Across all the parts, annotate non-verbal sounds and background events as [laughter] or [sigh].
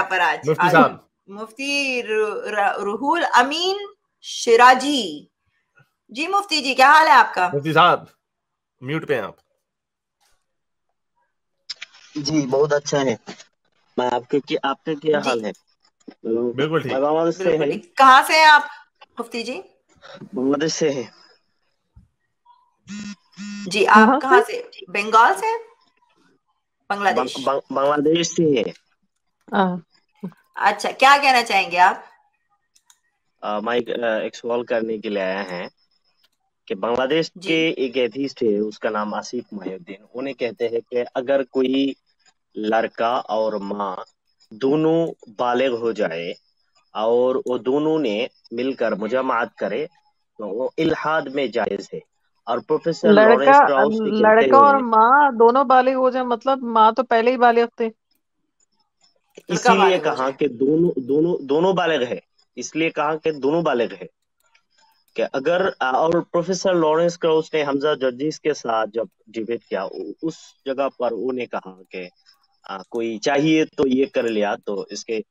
यहाँ पर आज मुफ्ती साहब मुफ्ती रुहुल अमीन शिराजी जी मुफ्ती जी क्या हाल है आपका? मुफ्ती साहब म्यूट पे हैं आप। जी बहुत अच्छा है। मैं आपके क्या आपके क्या हाल है? बिल्कुल ठीक। है। कहाँ से हैं आप मुफ्ती जी? बांग्लादेश से है। जी आप कहाँ से? बंगाल से? बांग्लादेश। बांग्लादेश से है। हाँ, अच्छा क्या कहना चाहेंगे आप? माइक मैं एक, सवाल करने के लिए आया है कि बांग्लादेश के एक एथिस्ट है उसका नाम आसिफ मोहिउद्दीन। उन्हें कहते हैं कि अगर कोई लड़का और माँ दोनों बालिग हो जाए और वो दोनों ने मिलकर मुजामात करे तो वो इल्हाद में जायज़ है। और प्रोफेसर लड़का लॉरेंस क्राउस लड़का और माँ दोनों बालिग हो जाए मतलब माँ तो पहले ही बालिग थे। इसीलिए कहा कि दोनों दोनों दोनों बालग है। इसलिए कहा कि दोनों बालग है। कि अगर और प्रोफेसर लॉरेंस क्राउस ने हमजा जर्जिस के साथ जब डिबेट किया उस जगह पर उन्हें कहा कि कोई चाहिए तो ये कर लिया तो इसके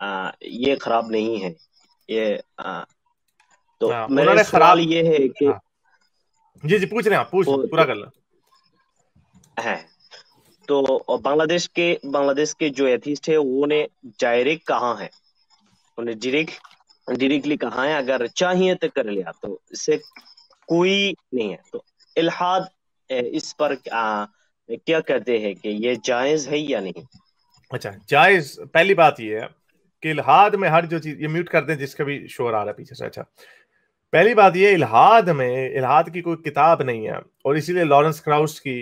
आ, ये खराब नहीं है। ये आ, तो हाँ मेरा सवाल ये है कि हाँ। जी जी पूछ रहे हैं आप पूछ पूरा कर लो। है। तो बांग्लादेश के बांग्लादेश के जो एथिस्ट है वो ने डायरेक्ट कहा है? उन्हें डायरेक्ट डायरेक्टली कहा है? अगर चाहिए तो कर लिया तो इससे कोई नहीं है। तो इल्हाद इस पर आ, क्या कहते हैं कि ये जायज़ है या नहीं? अच्छा जायज़ पहली बात ये है कि इलाहाद में हर जो चीज़ ये म्यूट कर दें जिसका भी शोर आ रहा है पीछे से। अच्छा पहली बात ये इलाहाद में इलाहाद की कोई किताब नहीं है और इसीलिए लॉरेंस क्राउस की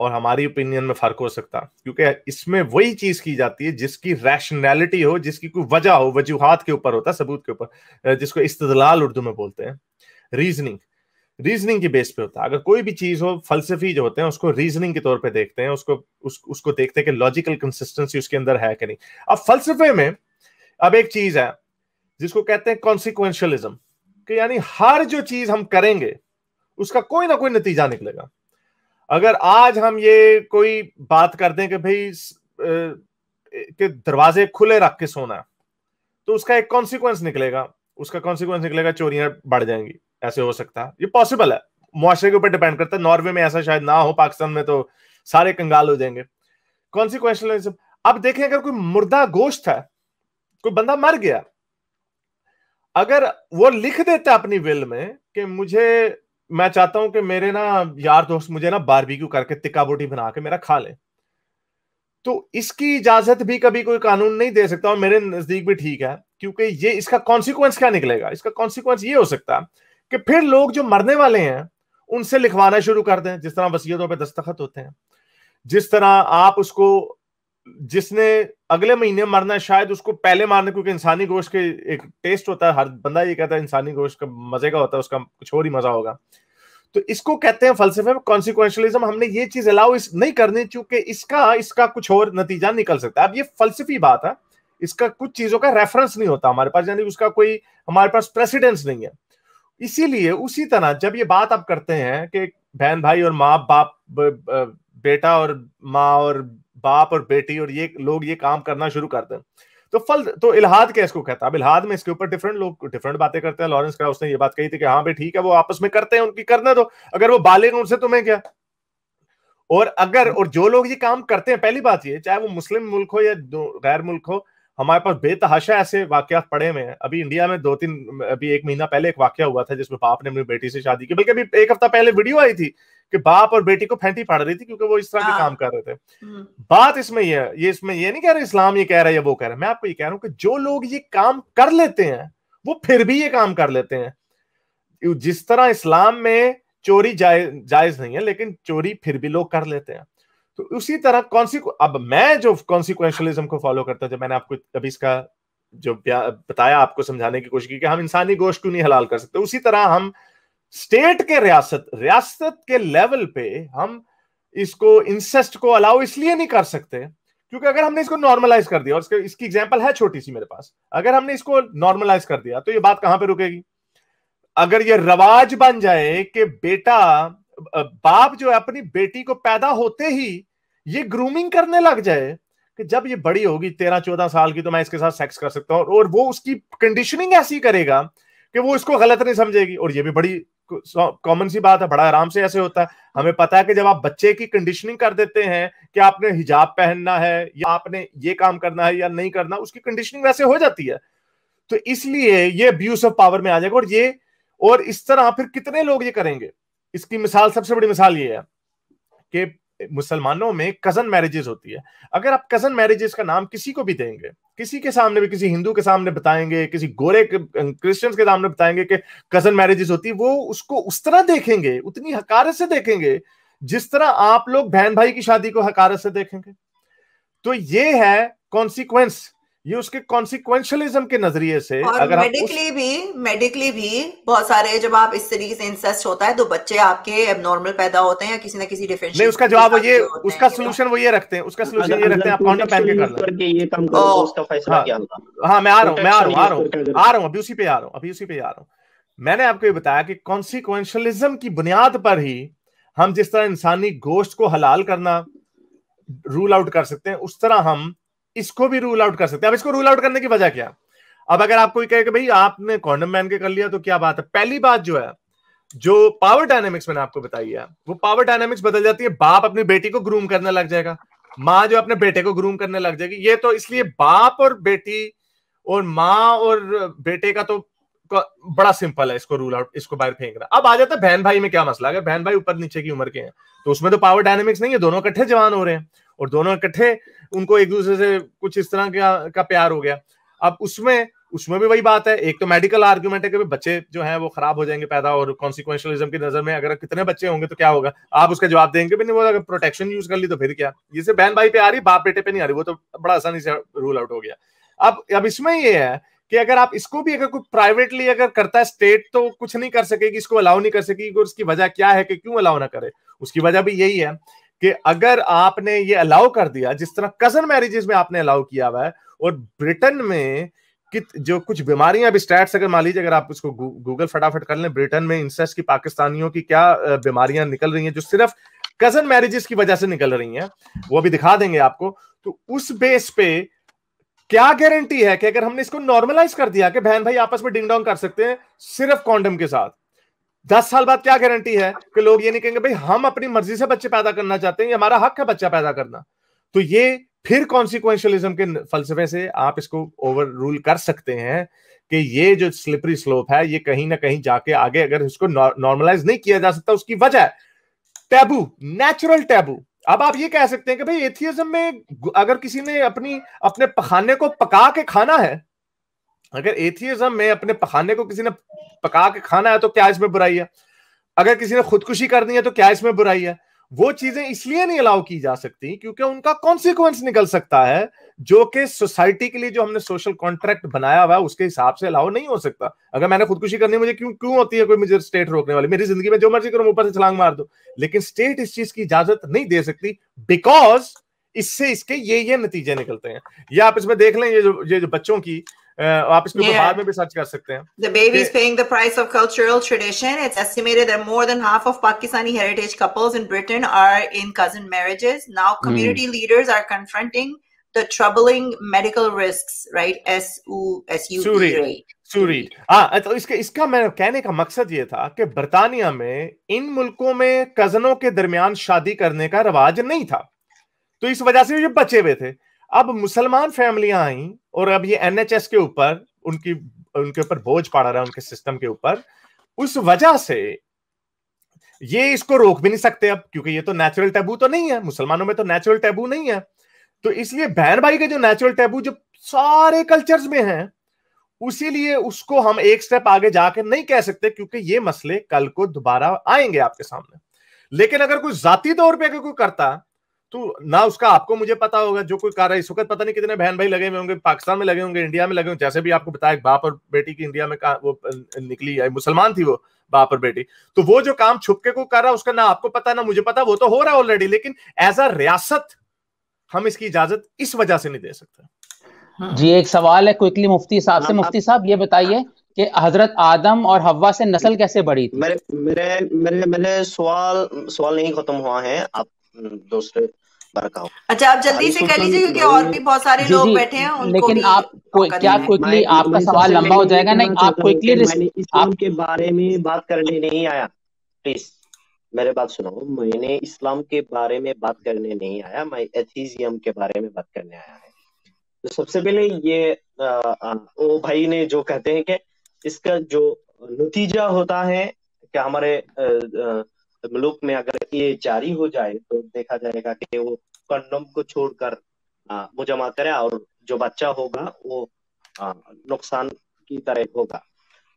और हमारी ओपिनियन में फ़र्क हो सकता। क्योंकि इसमें वही चीज़ की जाती है जिसकी रैशनैलिटी हो जिसकी कोई वजह हो वजूहत के ऊपर होता सबूत के ऊपर जिसको इस्तदलाल उर्दू में बोलते हैं। रीजनिंग रीजनिंग के बेस पे होता है। अगर कोई भी चीज़ हो फलसफी जो होते हैं उसको रीजनिंग के तौर पे देखते हैं उसको उस, उसको देखते हैं कि लॉजिकल कंसिस्टेंसी उसके अंदर है कि नहीं। अब फलसफे में अब एक चीज़ है जिसको कहते हैं कॉन्सिक्वेंशलिज्म यानी हर जो चीज़ हम करेंगे उसका कोई ना कोई नतीजा निकलेगा। अगर आज हम ये कोई बात कर दें कि भाई कि दरवाजे खुले रख के सोना तो उसका एक कॉन्सिक्वेंस निकलेगा। उसका कॉन्सिक्वेंस निकलेगा, चोरियाँ बढ़ जाएँगी। ऐसे हो सकता है। ये पॉसिबल है। मुआशरे के ऊपर डिपेंड करता है। नॉर्वे में ऐसा शायद ना हो, पाकिस्तान में तो सारे कंगाल हो जाएँगे। कॉन्सिक्वेंशलिज्म अब देखें, अगर कोई मुर्दा गोश्त है, कोई बंदा मर गया, अगर वो लिख देता अपनी विल में कि मुझे मैं चाहता हूँ कि मेरे ना यार दोस्त मुझे ना बारबेक्यू करके तिक्का बोटी बना के मेरा खा ले। तो इसकी इजाज़त भी कभी कोई कानून नहीं दे सकता और मेरे नज़दीक भी ठीक है, क्योंकि ये इसका कॉन्सिक्वेंस क्या निकलेगा? इसका कॉन्सिक्वेंस ये हो सकता है कि फिर लोग जो मरने वाले हैं, उनसे लिखवाना शुरू कर दें, जिस तरह वसीयतों पर दस्तखत होते हैं। जिस तरह आप उसको जिसने अगले महीने मरना है, शायद उसको पहले मारने, क्योंकि इंसानी गोश्त के एक टेस्ट होता है, हर बंदा ये कहता है, इंसानी गोश्त का मज़े का होता है, उसका कुछ और ही मज़ा होगा। तो इसको कहते हैं फलसफे में कॉन्सिक्वेंशलिज्म हमने ये चीज़ अलाउ इस, नहीं करनी, चूँकि इसका इसका कुछ और नतीजा निकल सकता है। अब ये फलसफी बात है, इसका कुछ चीज़ों का रेफरेंस नहीं होता हमारे पास, यानी उसका कोई, हमारे पास प्रेसिडेंस नहीं है। इसीलिए उसी तरह जब ये बात आप करते हैं कि बहन भाई और माँ, बाप बेटा और माँ और बाप और बेटी और ये लोग ये काम करना शुरू कर दें। तो फल तो इलाहाद क्या इसको कहता है? अब इलाहाद में इसके ऊपर डिफरेंट लोग डिफरेंट बातें करते हैं। लॉरेंस क्राउस ने ये बात कही थी कि हाँ भाई ठीक है, वो आपस में करते हैं, उनकी करने दो। अगर वो बालिग उनसे तुम्हें क्या? और अगर, और जो लोग ये काम करते हैं, पहली बात ये, चाहे वो मुस्लिम मुल्क हो या गैर मुल्क हो, हमारे पास बेतहाशा ऐसे वाकयात पड़े हुए हैं। अभी इंडिया में दो तीन, अभी एक महीना पहले एक वाक्य हुआ था जिसमें बाप ने अपनी बेटी से शादी की। बल्कि अभी एक हफ़्ता पहले वीडियो आई थी कि बाप और बेटी को फेंटी पड़ रही थी क्योंकि वो इस तरह के काम कर रहे थे। बात इसमें ये है ये इसमें ये नहीं कह रहे इस्लाम ये कह रहा है या वो कह रहा है। मैं आपको ये कह रहा हूँ कि जो लोग ये काम कर लेते हैं वो फिर भी ये काम कर लेते हैं। जिस तरह इस्लाम में चोरी जायज़ जायज़ नहीं है लेकिन चोरी फिर भी लोग कर लेते हैं। तो उसी तरह कॉन्सिक्व अब मैं जो कॉन्सिक्वेंशलिज्म को फॉलो करता हूँ जब मैंने आपको अभी इसका जो बताया आपको समझाने की कोशिश की कि हम इंसानी गोश्त क्यों नहीं हलाल कर सकते उसी तरह हम स्टेट के रियासत रियासत के लेवल पे हम इसको, इंसेस्ट को अलाउ इसलिए नहीं कर सकते, क्योंकि अगर हमने इसको नॉर्मलाइज कर दिया, और इसके, इसकी एग्जांपल है छोटी सी मेरे पास, अगर हमने इसको नॉर्मलाइज कर दिया तो ये बात कहाँ पे रुकेगी? अगर ये रवाज बन जाए कि बेटा बाप जो है अपनी बेटी को पैदा होते ही ये ग्रूमिंग करने लग जाए, कि जब ये बड़ी होगी तेरह चौदह साल की तो मैं इसके साथ सेक्स कर सकता हूँ, और वो उसकी कंडीशनिंग ऐसी करेगा कि वो इसको गलत नहीं समझेगी, और ये भी बड़ी कॉमन सी बात है, बड़ा आराम से ऐसे होता है। हमें पता है कि जब आप बच्चे की कंडीशनिंग कर देते हैं कि आपने हिजाब पहनना है या आपने ये काम करना है या नहीं करना, उसकी कंडीशनिंग वैसे हो जाती है। तो इसलिए ये अब्यूज ऑफ़ पावर में आ जाएगा और ये, और इस तरह फिर कितने लोग ये करेंगे? इसकी मिसाल, सबसे बड़ी मिसाल ये है कि मुसलमानों में कज़न मैरिजेस होती है। अगर आप कज़न मैरिजेस का नाम किसी को भी देंगे किसी के सामने भी, किसी हिंदू के सामने बताएँगे, किसी गोरे क्रिश्चियंस के सामने बताएँगे कि कज़न मैरिजेस होती, वो उसको उस तरह देखेंगे, उतनी हकारत से देखेंगे, जिस तरह आप लोग बहन भाई की शादी को हकारत से देखेंगे। तो ये है कॉन्सिक्वेंस ये उसके कॉन्सिक्वेंशलिज्म के नज़रिए से और अगर मेडिकली उस... भी मेडिकली भी बहुत सारे जब आप इस तरीके से इंसेस्ट होता है तो बच्चे आपके एबनॉर्मल पैदा होते हैं या किसी ना किसी डिफरेंशियल नहीं उसका जवाब वो ये उसका सोल्यूशन वो ये रखते हैं उसका सोल्यूशन ये रखते हैं आप कॉन्डम पहन के कर लो। ये काम करो उसका फैसला हाँ, हाँ मैं आ रहा हूँ मैं आ रहा हूँ आ रहा हूँ। आ रहा हूँ अभी उसी पे आ रहा हूँ अभी उसी पे आ रहा हूँ। मैंने आपको ये बताया कि कॉन्सिक्वेंशलिज्म की बुनियाद पर ही हम जिस तरह इंसानी गोश्त को हलाल करना रूल आउट कर सकते हैं उस तरह हम इसको भी रूल आउट कर सकते हैं। अब इसको रूल आउट करने की वजह क्या? अब अगर आप कोई कहे कि भाई, आपने कॉन्डम पहन के कर लिया तो क्या बात है? पहली बात जो है, जो पावर डायनेमिक्स मैंने आपको बताई है, वो पावर डायनेमिक्स बदल जाती है। बाप अपनी बेटी को ग्रूम करने लग जाएगा। माँ जो अपने बेटे को ग्रूम करने लग जाएगी। ये तो इसलिए बाप और बेटी और माँ और बेटे का तो बड़ा सिंपल है इसको रूल आउट इसको बाहर फेंकना अब आ जाता है बहन भाई में क्या मसला? अगर बहन भाई ऊपर नीचे की उम्र के हैं तो उसमें तो पावर डायनेमिक्स नहीं है, दोनों इकट्ठे जवान हो रहे हैं। और दोनों इकट्ठे उनको एक दूसरे से कुछ इस तरह का, का प्यार हो गया। अब उसमें उसमें भी वही बात है एक तो मेडिकल आर्ग्यूमेंट है कि बच्चे जो है वो खराब हो जाएँगे पैदा और कॉन्सिक्वेंशलिज्म की नज़र में अगर कितने बच्चे होंगे तो क्या होगा? आप उसका जवाब देंगे भी नहीं वो अगर प्रोटेक्शन यूज़ कर ली तो फिर क्या? जिसे बहन भाई पे आ रही बाप बेटे पे नहीं आ रही वो तो बड़ा आसानी से रूल आउट हो गया। अब अब इसमें ये है कि अगर आप इसको भी अगर कोई प्राइवेटली अगर करता है स्टेट तो कुछ नहीं कर सकेगी इसको अलाउ नहीं कर सकेगी उसकी वजह क्या है कि क्यों अलाउ ना करे? उसकी वजह भी यही है कि अगर आपने ये अलाउ कर दिया, जिस तरह कज़न मैरिजेस में आपने अलाउ किया हुआ है, और ब्रिटेन में कि जो कुछ बीमारियाँ, अभी स्टैट्स अगर मान लीजिए, अगर आप उसको गूगल फटाफट कर लें ब्रिटेन में इंसेस्ट की पाकिस्तानियों की क्या बीमारियाँ निकल रही हैं, जो सिर्फ़ कज़न मैरिजेस की वजह से निकल रही हैं, वो अभी दिखा देंगे आपको तो उस बेस पे क्या गारंटी है कि अगर हमने इसको नॉर्मलाइज कर दिया, कि बहन भाई आपस में डिंग डोंग कर सकते हैं, सिर्फ़ कॉन्डम के साथ? दस साल बाद क्या गारंटी है कि लोग ये नहीं कहेंगे, भाई, हम अपनी मर्ज़ी से बच्चे पैदा करना चाहते हैं हमारा हक है बच्चा पैदा करना। तो ये फिर कॉन्सिक्वेंशलिज्म के फलसफे से आप इसको ओवर रूल कर सकते हैं कि ये जो स्लिपरी स्लोप है, ये कहीं ना कहीं जाके आगे अगर इसको नॉर्मलाइज नहीं किया जा सकता, उसकी वजह टैबू नेचुरल टैबू अब आप ये कह सकते हैं कि, भाई एथियज्म में अगर किसी ने अपनी, अपने पखाने को पका के खाना है अगर एथियज्म में अपने पखाने को किसी ने पका के खाना है तो क्या इसमें बुराई है? अगर किसी ने खुदकुशी करनी है तो क्या इसमें बुराई है? वो चीज़ें इसलिए नहीं अलाउ की जा सकती क्योंकि उनका कॉन्सिक्वेंस निकल सकता है, जो कि सोसाइटी के लिए जो हमने सोशल कॉन्ट्रैक्ट बनाया हुआ है, उसके हिसाब से अलाउ नहीं हो सकता। अगर मैंने खुदकुशी करनी मुझे क्यों क्यों होती है कोई मुझे स्टेट रोकने वाली? मेरी ज़िंदगी में जो मर्ज़ी करूँ, ऊपर से छलांग मार दो। लेकिन स्टेट इस चीज़ की इजाज़त नहीं दे सकती बिकॉज़ इससे इसके ये ये नतीजे निकलते हैं। या आप इसमें देख लें, ये जो ये जो बच्चों की आप इसके ऊपर बाद में भी सर्च कर सकते हैं The baby is paying the price of cultural tradition. It's estimated that more than half of Pakistani heritage couples in Britain are in cousin marriages. Now, community mm. leaders are confronting the troubling medical risks, right? S U S U E rate. सूरीड हाँ तो इसके इसका मैं कहने का मकसद ये था कि बर्तानिया में इन मुल्कों में कजनों के दरमियान शादी करने का रवाज नहीं था तो इस वजह से ये बचे हुए थे अब मुसलमान फैमिलियाँ आई और अब ये एनएचएस के ऊपर, उनकी, उनके ऊपर बोझ पड़ रहा है, उनके सिस्टम के ऊपर। उस वजह से ये इसको रोक भी नहीं सकते अब, क्योंकि ये तो नेचुरल टैबू तो नहीं है। मुसलमानों में तो नेचुरल टैबू नहीं है। तो इसलिए बहन भाई के जो नेचुरल टैबू जो सारे कल्चर्स में है, उसीलिए उसको हम एक स्टेप आगे जाके नहीं कह सकते, क्योंकि ये मसले कल को दोबारा आएँगे आपके सामने। लेकिन अगर कोई जाती तौर पर अगर कोई करता तो ना उसका आपको मुझे पता होगा जो कोई कर रहा है इस वक्त पता नहीं कितने बहन भाई लगे हुए होंगे पाकिस्तान में लगे होंगे इंडिया में लगे होंगे जैसे भी आपको बताया बाप और बेटी की इंडिया में वो निकली है मुसलमान थी वो बाप और बेटी। तो वो जो काम छुपके को कर रहा उसका ना आपको पता ना मुझे पता वो तो हो रहा है ऑलरेडी लेकिन एज अ रियासत हम इसकी इजाज़त इस वजह से नहीं दे सकते। हाँ। जी एक सवाल है क्विकली मुफ्ती साहब से। हाँ, मुफ्ती साहब ये बताइए कि हज़रत आदम और हवा से नस्ल कैसे बढ़ी थी? मेरे मेरे मेरे मेरे सवाल सवाल नहीं खत्म हुआ है आप दूसरे बरका हो अच्छा आप जल्दी से कर लीजिए क्योंकि और भी बहुत सारे लोग बैठे हैं उनको लेकिन आप कोई क्या क्विकली आपका सवाल लंबा हो जाएगा नहीं आप क्विकली कि मैंने इस्लाम आप के बारे में बात करने नहीं आया। प्लीज़ मेरे बात सुनो मैंने इस्लाम के बारे में बात करने नहीं आया मैं एथीजियम के बारे में बात करने आया है। तो सबसे पहले ये आ, आ, भाई ने जो कहते हैं कि इसका जो नतीजा होता है कि हमारे आ, आ, मुल्क में अगर ये जारी हो जाए तो देखा जाएगा कि वो कंडोम को छोड़कर मुजमा करे और जो बच्चा होगा, वो नुकसान की तरह होगा।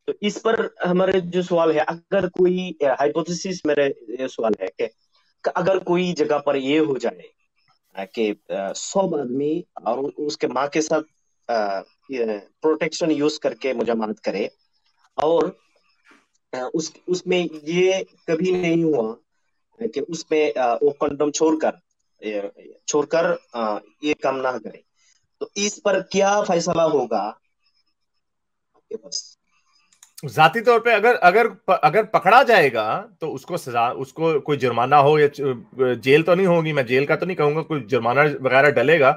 तो इस पर हमारे जो सवाल है, अगर कोई हाइपोथेसिस मेरे, ये सवाल है कि अगर कोई जगह पर ये हो जाए कि सब आदमी और उसके माँ के साथ प्रोटेक्शन यूज़ करके मुजामत करे, और उस, उसमें ये कभी नहीं हुआ कि उसमें वो कंडोम छोड़कर छोड़कर ये काम ना करे। तो इस पर क्या फैसला होगा? आपके पास। जाती तौर पे अगर अगर अगर पकड़ा जाएगा तो उसको सजा, उसको कोई जुर्माना हो या जेल तो नहीं होगी, मैं जेल का तो नहीं कहूँगा, कोई जुर्माना वगैरह डलेगा,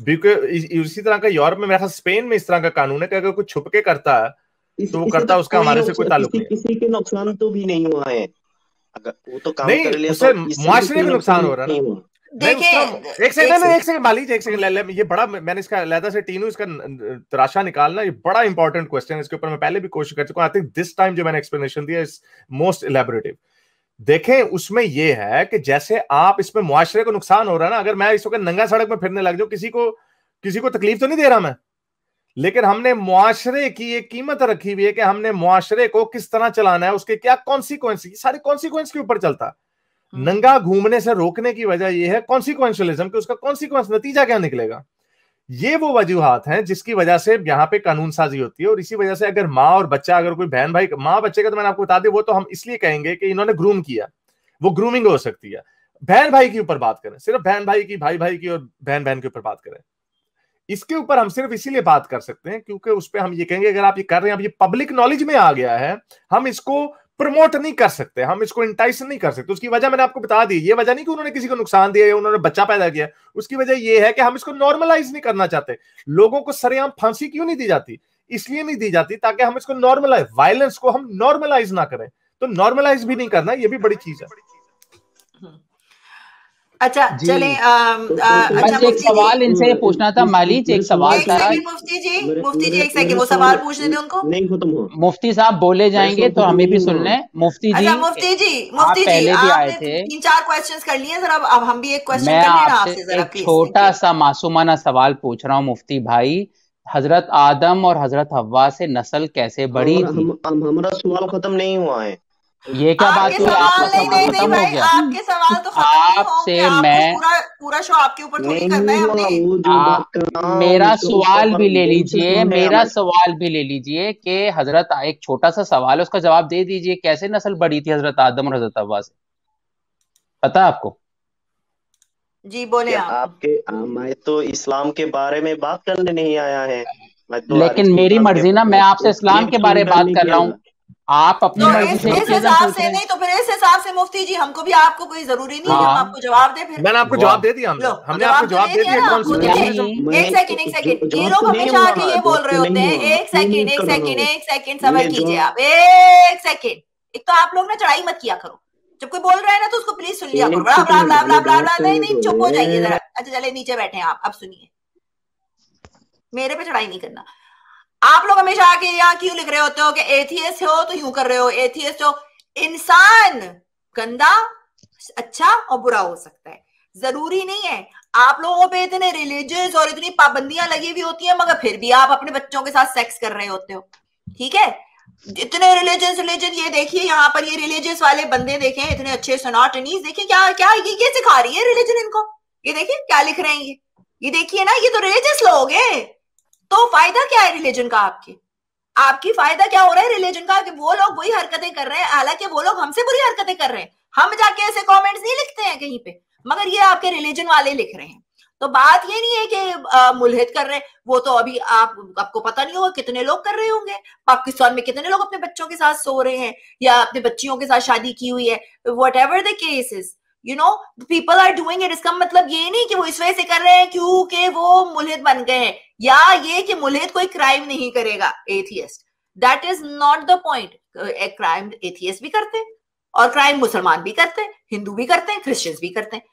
बिकॉज़ इसी तरह का यूरोप में, मेरे स्पेन में इस तरह का कानून है कि अगर कोई छुप के करता है इस, तो वो करता तो उसका हमारे से कोई ताल्लुक नहीं किसी के नुकसान तो भी नहीं हुआ है। अगर वो तो काम नहीं कर लिया उससे तो मुआशरे को नुकसान हो रहा है ना। देखिए एक सेकंड एक एक सेकंड मान लीजिए एक सेकंड ले ले ये बड़ा मैंने इसका लहदा से टीनू इसका तराशा निकालना ये बड़ा इंपॉर्टेंट क्वेश्चन है इसके ऊपर मैं पहले भी कोशिश कर चुका हूँ। आई थिंक दिस टाइम जो मैंने एक्सप्लेनेशन दिया इज़ मोस्ट इलेबोरेटिव देखें उसमें ये है कि जैसे आप इसमें मुआशरे को नुकसान हो रहा है ना अगर मैं इस वक्त नंगा सड़क में फिरने लग जाऊँ किसी को किसी को तकलीफ़ तो नहीं दे रहा मैं? लेकिन हमने मुआशरे की एक कीमत रखी हुई है कि हमने मुआशरे को किस तरह चलाना है उसके क्या कॉन्सिक्वेंस सारे कॉन्सिक्वेंस के ऊपर चलता। हम्म, नंगा घूमने से रोकने की वजह यह है कॉन्सिक्वेंशलिज्म कि उसका कॉन्सिक्वेंस नतीजा क्या निकलेगा। ये वो वजूहत हैं जिसकी वजह से यहाँ पे कानून साजी होती है और इसी वजह से अगर माँ और बच्चा अगर कोई बहन भाई माँ बच्चे का तो मैंने आपको बता दिया वो तो हम इसलिए कहेंगे कि इन्होंने ग्रूम किया वो ग्रूमिंग हो सकती है। बहन भाई के ऊपर बात करें सिर्फ़ बहन भाई की भाई भाई की और बहन बहन के ऊपर बात करें। इसके ऊपर हम सिर्फ़ इसीलिए बात कर सकते हैं क्योंकि उस पर हम ये कहेंगे, अगर आप ये कर रहे हैं, अब ये पब्लिक नॉलेज में आ गया है, हम इसको प्रमोट नहीं कर सकते, हम इसको इंटाइस नहीं कर सकते। उसकी वजह मैंने आपको बता दी, ये वजह नहीं कि उन्होंने किसी को नुकसान दिया या उन्होंने बच्चा पैदा किया, उसकी वजह ये है कि हम इसको नॉर्मलाइज नहीं करना चाहते। लोगों को सरेआम फांसी क्यों नहीं दी जाती? इसलिए नहीं दी जाती ताकि हम इसको नॉर्मलाइज वायलेंस को हम नॉर्मलाइज ना करें। तो नॉर्मलाइज भी नहीं करना, ये भी बड़ी चीज़ है। अच्छा। चले तो- तो- अच्छा एक मुफ्ती सवाल इनसे पूछना था मालिक एक सवाल था। मुफ्ती जी मुफ्ती जी एक सेकंड वो सवाल सवाल पूछने दें उनको। नहीं खत्म हुआ मुफ्ती साहब बोले जाएँगे तो हमें भी सुन लें मुफ्ती जी अच्छा मुफ्ती जी मुफ्ती जी पहले भी आए थे। तीन चार क्वेश्चंस कर लिए जरा अब अब हम भी एक क्वेश्चन मैं आपसे आपसे एक छोटा सा मासूमाना सवाल पूछ रहा हूँ मुफ्ती भाई। हज़रत आदम और हज़रत हव्वा से नस्ल कैसे बढ़ी थी? हम, हम हमारा सवाल खत्म नहीं हुआ है। ये क्या बात हुई? सवाल आपका नहीं सवाल नहीं नहीं खत्म हो भाई गया। आपके सवाल तो आपसे मैं पूरा पूरा शो आपके ऊपर थोड़ी करना है हमने। हूँ मेरा सवाल भी ले लीजिए मेरा सवाल भी ले लीजिए कि हज़रत एक छोटा सा सवाल है उसका जवाब दे दीजिए कैसे नस्ल बढ़ी थी हज़रत आदम और हज़रत हव्वा से? पता है आपको? जी बोले आप। आपके मैं तो इस्लाम के बारे में बात करने नहीं आया है। तो लेकिन मेरी मर्ज़ी ना मैं आपसे इस्लाम के बारे में बात कर रहा हूँ। आप अपनी तो मर्ज़ी इस से इस हिसाब से नहीं तो फिर इस हिसाब से मुफ्ती जी हमको भी आपको कोई ज़रूरी नहीं है हम हाँ। आपको जवाब दें फिर। मैंने आपको जवाब दे दिया हमने। हमने आपको जवाब तो दे दे दिया एक सेकंड एक सेकंड ये लोग हमेशा आके ये बोल रहे होते हैं। एक सेकंड एक सेकंड एक सेकंड सबर कीजिए आप। एक सेकंड एक तो आप लोग ना चढ़ाई मत किया करो। जब कोई बोल रहा है ना तो उसको प्लीज़ सुन लिया करो। बड़ा बड़ा सेकंड बड़ा बड़ा बड़ा बड़ा नहीं नहीं चुप हो जाइए जरा। अच्छा चले नीचे बैठे हैं आप। अब सुनिए। मेरे पे चढ़ाई नहीं करना। आप लोग हमेशा आके यहाँ क्यों लिख रहे होते हो कि एथियस्ट हो तो यूँ कर रहे हो? एथियस हो। इंसान गंदा अच्छा और बुरा हो सकता है। ज़रूरी नहीं है। आप लोगों पे इतने रिलीजियस और इतनी पाबंदियाँ लगी हुई होती हैं मगर फिर भी आप अपने बच्चों के साथ सेक्स कर रहे होते हो। ठीक है? इतने रिलीजियस रिलीजन ये देखिए यहाँ पर ये रिलीजियस वाले बंदे देखें इतने अच्छे सनाटनीस देखिए क्या क्या ये, ये सिखा रही है रिलीजन इनको। ये देखिए क्या लिख रहे हैं ये? ये देखिए ना ये तो रिलीजियस लोग हैं। फ़ायदा क्या है रिलीजन का आपके? आपकी फ़ायदा क्या हो रहा है रिलीजन का कि वो लोग वही हरकतें कर रहे हैं, हालाँकि वो लोग हमसे बुरी हरकतें कर रहे हैं। हम जाके ऐसे कमेंट्स नहीं लिखते हैं कहीं पे, मगर ये आपके रिलीजन वाले लिख रहे हैं। तो बात ये नहीं है कि मुलहित कर रहे हैं, वो तो अभी आप, आपको पता नहीं होगा कितने लोग कर रहे होंगे। पाकिस्तान में कितने लोग अपने बच्चों के साथ सो रहे हैं या अपने बच्चियों के साथ शादी की हुई है whatever the cases you know people are doing it इसका मतलब ये नहीं कि वो इस वजह से कर रहे हैं क्योंकि वो मुलहिद बन गए हैं, या ये कि मुलहिद कोई क्राइम नहीं करेगा atheist that is not the point crime atheist भी करते हैं और क्राइम मुसलमान भी करते हैं, हिंदू भी करते हैं क्रिश्चियंस भी करते हैं.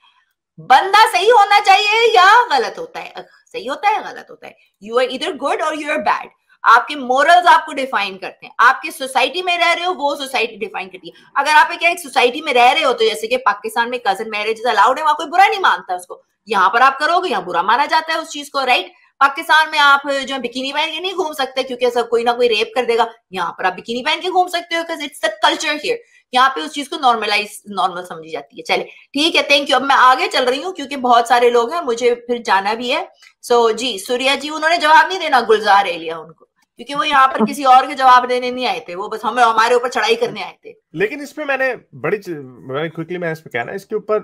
बंदा सही होना चाहिए या गलत होता है? सही होता है गलत होता है? यू आर इधर गुड और यू आर बैड आपके मोरल्स आपको डिफाइन करते हैं। आपके सोसाइटी में रह रहे हो वो सोसाइटी डिफाइन करती है। अगर आप क्या एक सोसाइटी में रह रहे हो तो जैसे कि पाकिस्तान में कज़न मैरिज अलाउड है वहाँ कोई बुरा नहीं मानता उसको। यहाँ पर आप करोगे यहाँ बुरा माना जाता है उस चीज़ को राइट पाकिस्तान में आप जो है बिकिनी पहन के नहीं घूम सकते क्योंकि सब कोई ना कोई रेप कर देगा। यहाँ पर आप बिकिनी पहन के घूम सकते हो इट्स द कल्चर हियर यहाँ पे उस चीज़ को नॉर्मलाइज नॉर्मल समझी जाती है। चले ठीक है थैंक यू अब मैं आगे चल रही हूँ क्योंकि बहुत सारे लोग हैं मुझे फिर जाना भी है। सो so, जी सूर्या जी उन्होंने जवाब नहीं देना गुलजार एलिया उनको। क्योंकि वो यहाँ पर किसी और के जवाब देने नहीं आए थे। वो बस हमें हमारे ऊपर चढ़ाई करने आए थे। लेकिन इसमें मैंने बड़ी वेरी क्विकली मैं इस पे कहना, इसके ऊपर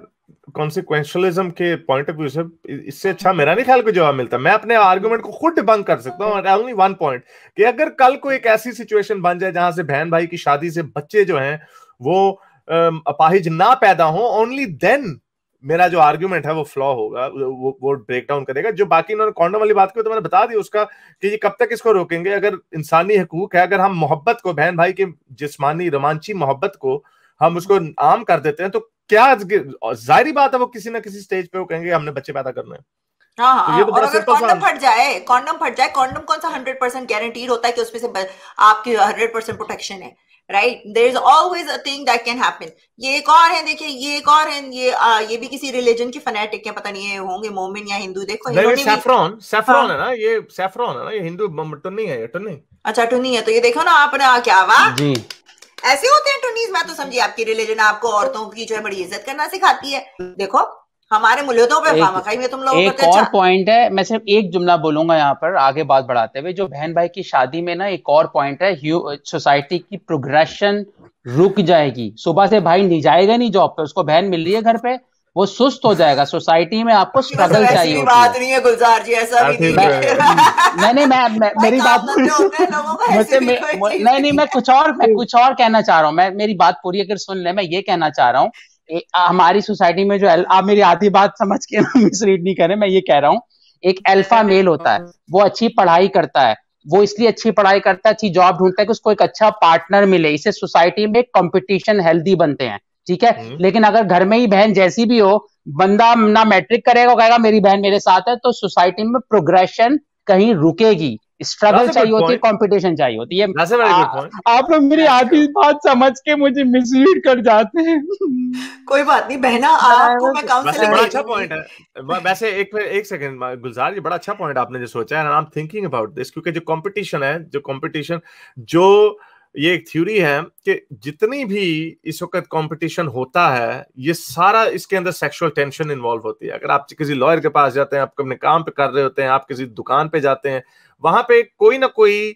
कॉन्सिक्वेंशलिज्म के पॉइंट ऑफ़ व्यू से इससे अच्छा मेरा नहीं ख्याल कोई जवाब मिलता। मैं अपने आर्गुमेंट को खुद बंक कर सकता हूँ ओनली वन पॉइंट कि अगर कल को एक ऐसी सिचुएशन बन जाए जहाँ से बहन भाई की शादी से बच्चे जो हैं, वो अपाहिज ना पैदा हो ओनली देन मेरा जो आर्ग्यूमेंट है वो फ्लॉ होगा वो वो ब्रेक डाउन करेगा। जो बाकी इन्होंने कॉन्डम वाली बात की तो मैंने बता दी उसका कि ये कब तक इसको रोकेंगे? अगर इंसानी हकूक है अगर हम मोहब्बत को बहन भाई की जिस्मानी रोमांची मोहब्बत को हम उसको आम कर देते हैं तो क्या ज़ाहिर बात है वो किसी ना किसी स्टेज पे वो कहेंगे हमने बच्चे पैदा करने हैं। हाँ हाँ तो, तो और अगर कॉन्डम फट जाए कॉन्डम फट जाए कॉन्डम कौन सा हंड्रेड परसेंट गारंटीड होता है कि उसमें से आपकी हंड्रेड परसेंट प्रोटेक्शन है? Right there is always a thing that can happen ये एक और है देखिए ये एक और है ये आ, ये भी किसी रिलीजन के फनेटिक है पता नहीं है होंगे मोमिन या हिंदू देखो नहीं सैफरॉन सैफरॉन हाँ. है ना ये सैफरॉन है ना ये हिंदू टुन्नी है टुन्नी। अच्छा टुन्नी है तो ये देखो ना आपने क्या वाह जी। ऐसे होते हैं टुन्नीज मैं तो समझी आपकी रिलीजन आपको औरतों की जो है बड़ी इज़्ज़त करना सिखाती है। देखो हमारे मुल्यों पे खामखाई में तुम लोग एक और पॉइंट। है मैं सिर्फ़ एक जुमला बोलूँगा यहाँ पर आगे बात बढ़ाते हुए जो बहन भाई की शादी में ना एक और पॉइंट है सोसाइटी की प्रोग्रेशन रुक जाएगी। सुबह से भाई नहीं जाएगा नहीं जॉब पे उसको बहन मिल रही है घर पे वो सुस्त हो जाएगा। सोसाइटी में आपको स्ट्रगल चाहिए बात नहीं है गुलजार जी ऐसा भी [laughs] नहीं नहीं मैं, मैं मेरी बात मुझसे नहीं नहीं मैं कुछ और मैं कुछ और कहना चाह रहा हूँ। मैं मेरी बात पूरी अगर सुन ले मैं ये कहना चाह रहा हूँ हमारी सोसाइटी में जो आप मेरी आधी बात समझ के [laughs] मिसरीड नहीं करें मैं ये कह रहा हूँ एक अल्फ़ा मेल होता है वो अच्छी पढ़ाई करता है वो इसलिए अच्छी पढ़ाई करता है अच्छी जॉब ढूंढता है कि उसको एक अच्छा पार्टनर मिले इससे सोसाइटी में कंपटीशन हेल्दी बनते हैं ठीक है हम्म। लेकिन अगर घर में ही बहन जैसी भी हो बंदा ना मैट्रिक करेगा कहेगा मेरी बहन मेरे साथ है तो सोसाइटी में प्रोग्रेशन कहीं रुकेगी स्ट्रगल चाहिए होती है कंपटीशन चाहिए होती है। आप लोग मेरी आधी बात समझ के मुझे मिसलीड कर जाते हैं। कोई बात नहीं बहना [laughs] आपको मैं काउंसलिंग बड़ा अच्छा पॉइंट है। वैसे एक एक सेकंड गुलजार ये बड़ा अच्छा पॉइंट आपने जो सोचा है I am thinking about this क्योंकि जो कंपटीशन है जो कंपटीशन जो ये एक थ्योरी है कि जितनी भी इस वक्त कंपटीशन होता है, ये सारा इसके अंदर सेक्सुअल टेंशन इन्वॉल्व होती है। अगर आप किसी लॉयर के पास जाते हैं, आप अपने काम पे कर रहे होते हैं, आप किसी दुकान पे जाते हैं, वहाँ पे कोई ना कोई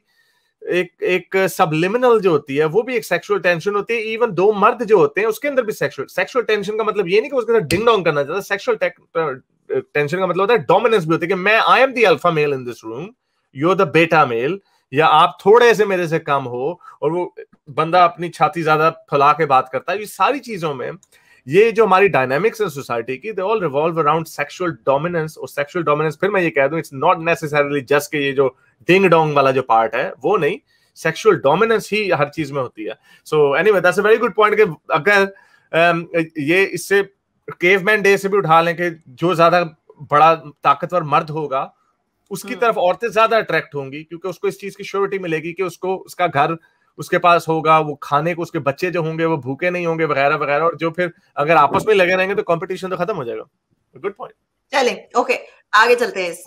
एक एक सबलिमिनल जो होती है, वो भी एक सेक्सुअल टेंशन होती है। इवन दो मर्द जो होते हैं, उसके अंदर भी सेक्सुअल सेक्सुअल टेंशन का मतलब ये नहीं कि उसके अंदर डिंग डोंग करना चाहता सेक्सुअल टेंशन का मतलब होता है डोमिनेंस भी होती है कि मैं I am the alpha male in this room you are the beta male या आप थोड़े से मेरे से कम हो और वो बंदा अपनी छाती ज़्यादा फैला के बात करता है ये सारी चीज़ों में ये जो हमारी डायनामिक्स है सोसाइटी की they all revolve around sexual dominance और सेक्सुअल डोमिनेंस फिर मैं ये कह दूँ इट्स नॉट नेसेसरली जस्ट के ये जो डिंग डोंग वाला जो पार्ट है वो नहीं सेक्सुअल डोमिनेंस ही हर चीज़ में होती है। So anyway that's a very good point कि अगर um, ये इससे केवमैन डे से भी उठा लें कि जो ज़्यादा बड़ा ताकतवर मर्द होगा उसकी हम्म। तरफ़ औरतें ज़्यादा अट्रैक्ट होंगी क्योंकि उसको इस चीज़ की श्योरिटी मिलेगी कि उसको उसका घर उसके पास होगा वो खाने को उसके बच्चे जो होंगे वो भूखे नहीं होंगे वगैरह वगैरह और जो फिर अगर आपस में लगे रहेंगे तो कॉम्पिटिशन तो खत्म हो जाएगा गुड पॉइंट चले ओके आगे चलते हैं इस